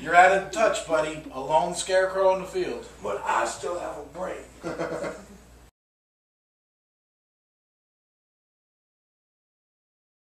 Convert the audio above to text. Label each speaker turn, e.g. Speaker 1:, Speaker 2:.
Speaker 1: You're out of touch, buddy. A lone scarecrow in the field.
Speaker 2: But I still have.